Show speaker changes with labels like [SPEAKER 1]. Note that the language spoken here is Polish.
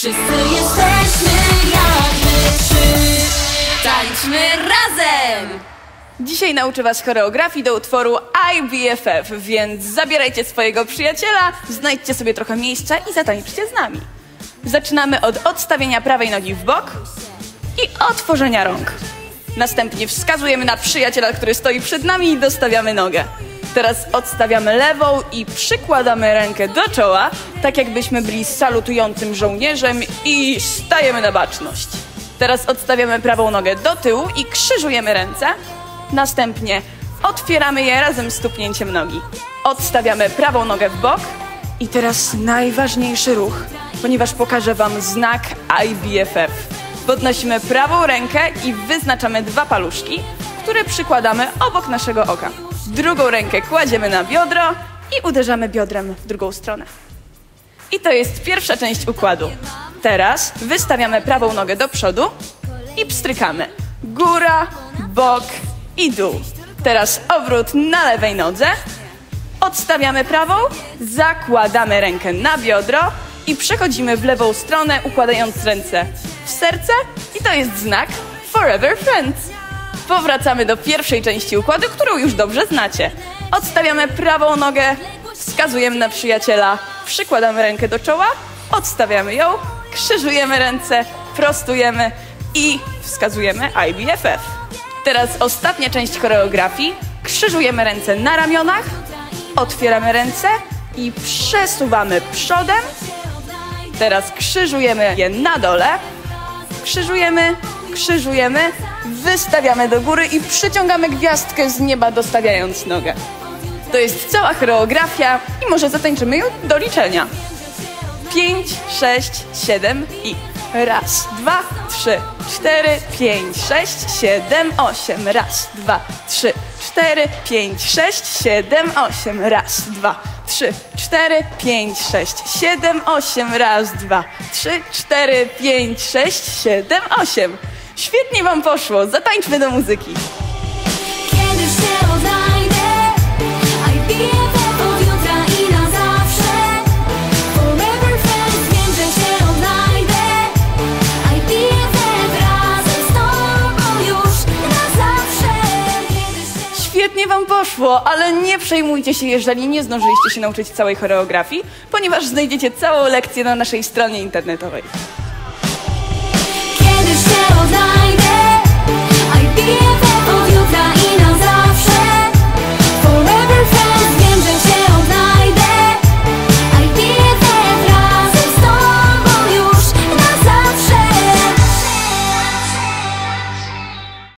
[SPEAKER 1] Wszyscy jesteśmy jak my trzy. Tańczmy razem!
[SPEAKER 2] Dzisiaj nauczę Was choreografii do utworu IBFF, więc zabierajcie swojego przyjaciela, znajdźcie sobie trochę miejsca i zatańczcie z nami. Zaczynamy od odstawienia prawej nogi w bok i otworzenia rąk. Następnie wskazujemy na przyjaciela, który stoi przed nami i dostawiamy nogę. Teraz odstawiamy lewą i przykładamy rękę do czoła, tak jakbyśmy byli salutującym żołnierzem i stajemy na baczność. Teraz odstawiamy prawą nogę do tyłu i krzyżujemy ręce. Następnie otwieramy je razem z stuknięciem nogi. Odstawiamy prawą nogę w bok i teraz najważniejszy ruch, ponieważ pokażę Wam znak IBFF. Podnosimy prawą rękę i wyznaczamy dwa paluszki, które przykładamy obok naszego oka. Drugą rękę kładziemy na biodro i uderzamy biodrem w drugą stronę. I to jest pierwsza część układu. Teraz wystawiamy prawą nogę do przodu i pstrykamy. Góra, bok i dół. Teraz obrót na lewej nodze. Odstawiamy prawą, zakładamy rękę na biodro i przechodzimy w lewą stronę, układając ręce w serce. I to jest znak Forever Friends. Powracamy do pierwszej części układu, którą już dobrze znacie. Odstawiamy prawą nogę, wskazujemy na przyjaciela, przykładamy rękę do czoła, odstawiamy ją, krzyżujemy ręce, prostujemy i wskazujemy IBFF. Teraz ostatnia część choreografii. Krzyżujemy ręce na ramionach, otwieramy ręce i przesuwamy przodem. Teraz krzyżujemy je na dole, krzyżujemy, krzyżujemy, wystawiamy do góry i przyciągamy gwiazdkę z nieba, dostawiając nogę. To jest cała choreografia i może zatańczymy ją do liczenia. 5, 6, 7 i raz, dwa, trzy, cztery, pięć, sześć, siedem, osiem. Raz, dwa, trzy, cztery, pięć, sześć, siedem, osiem. Raz, dwa, trzy, cztery, pięć, sześć, siedem, osiem. Raz, dwa, trzy, cztery, pięć, sześć, siedem, osiem. Świetnie wam poszło, zatańczmy do muzyki.
[SPEAKER 1] Kiedy się odnajdę, i
[SPEAKER 2] Świetnie wam poszło, ale nie przejmujcie się, jeżeli nie zdążyliście się nauczyć całej choreografii, ponieważ znajdziecie całą lekcję na naszej stronie internetowej.